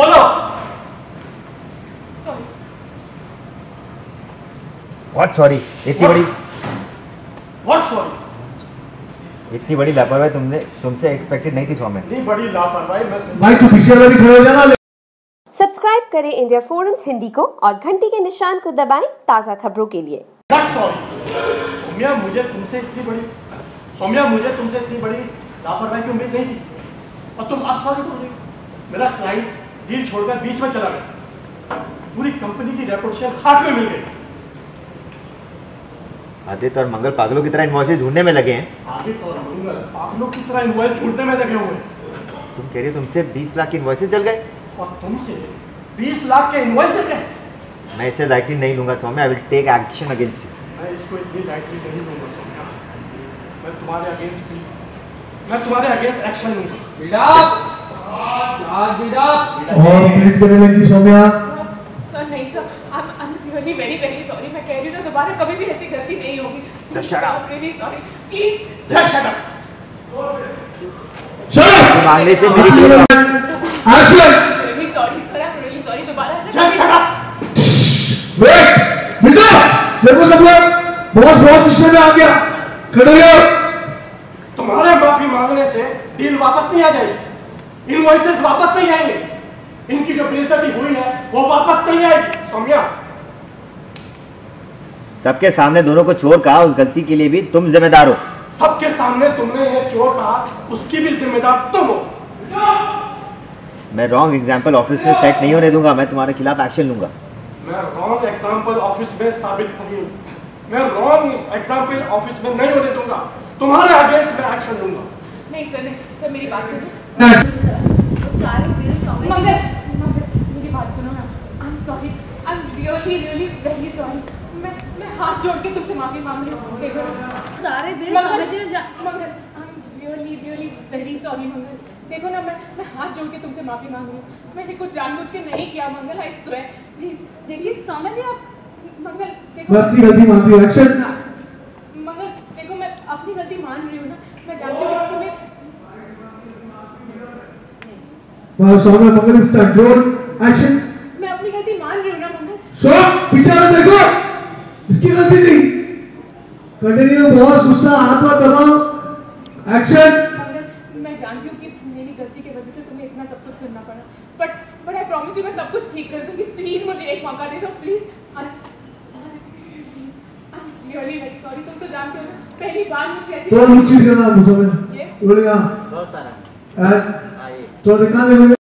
बोलो। Sorry what sorry इतनी बड़ी व्हाट सॉरी इतनी बड़ी लापरवाही तुमने तुमसे एक्सपेक्टेड नहीं थी सौम्य इतनी बड़ी लापरवाही मैं भाई तू पीछे वाला भी खड़े हो जाना सब्सक्राइब करें इंडिया फोरम्स हिंदी को और घंटी के निशान को दबाएँ ताज़ा खबरों के लिए। सौम्या मुझे तुमसे इतनी बड़ी सौम्या मुझे तुमसे इतनी बड़ी लापरवाही की उम्मीद नहीं थी। और तुम अब सॉरी बोल रही मेरा क्लाइंट डील छोड़कर बीच में चला गया। पूरी कंपनी की रेपुटेशन खाट में मिल गई। आदित्य और मंगल पागलों की तरह इनवॉइसेस ढूँढने में लगे हैं। आदित्य और मंगल पागलों की तरह इनवॉइस ढूँढने में लगे हुए। तुम कह रही हो तुमसे 20 लाख की इनवॉइसेस चल गए? और तुमसे 20 लाख के इनवॉइस चल गए। मैं इसे लाइटली नहीं लूँगा Saumya I will take action against you मैं इसको इतनी लाइटली नहीं लूँगा सौम्या मैं तुम्हारे अगेंस्ट मैं तुम्हारे अगेंस्ट एक्शन लूँगा। और प्लीट करने लगी सौम्या। सर नहीं sir I am really very very sorry मैं कह रही हूँ ना दोबारा कभी भी ऐसी गलती नहीं होगी। Just shut up. Really sorry please Jay shut up तुम आगे से मेरी कोई action really sorry sir I am really sorry दोबारा ऐसा जय कभी- शट अप वेट मिटा देखो सब लोग बॉस बहुत गुस्से में आ गया। खड़े रहो तुम्हारे माफ़ी मांगने से डील वापस नहीं आ जाएगी। इनवॉइसेस वापस नहीं आएँगे। इनकी जो बेइज्जती हुई है वो वापस नहीं आएगी। सौम्या। सबके सामने दोनों को चोर कहा उस गलती के लिए भी तुम जिम्मेदार हो। सबके सामने तुमने इन्हें चोर कहा उसकी भी जिम्मेदार तुम हो। मैं रॉन्ग एग्ज़ाम्पल ऑफ़िस में सेट नहीं होने दूँगा मैं तुम्हारे खिलाफ एक्शन लूँगा। मैं रॉन्ग एग्ज़ाम्पल ऑफ़िस में साबित नहीं मैं रॉन्ग एग्ज़ाम्पल ऑफ़िस में नहीं होने दूँगा। तुम्हारे अगेंस्ट मैं एक्शन लूँगा। नहीं सर नहीं सर मेरी बात सुनो एक्शन सारे बिल समझ मगर मगर मेरी बात सुनो ना I am sorry I am really really very sorry मैं मैं हाथ जोड़ के तुमसे माफ़ी मांग रही हूँ सारे बिल मगर मगर I am really really very sorry Mangal. देखो ना मैं मैं हाथ जोड़ के तुमसे माफ़ी मांग रही हूँ। मैंने कुछ जानबूझ के नहीं किया मंगल आई स्वेयर प्लीज़ देखिए समझिए आप मंगल देखो अपनी गलती मानती हूँ एक्शन मगर देखो मैं अपनी गलती मान रही हूँ ना। मैं जानती हूँ कि तुम्हें वहाँ Saumya Mangal is control action गलती मान रही हूँ ना मंगल शो पीछे वाले देखो। इसकी गलती थी कंटिन्यू बॉस गुस्सा हाथ हाथ दबाओ। एक्शन मैं जानती हूँ कि मेरी गलती की वजह से तुम्हें इतना सब कुछ सुनना पड़ा। But but I promise you मैं सब कुछ ठीक कर दूँगी। प्लीज़ मुझे एक मौका दे दो प्लीज़ रियली वेरी सॉरी तुम तो जानते हो ना पहली बार मुझसे ऐसी तो मुझे करना मुझे बोलेगा सौ तारा। एंड आइए तो दिखा दे